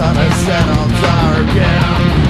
sun is set on dark Yeah.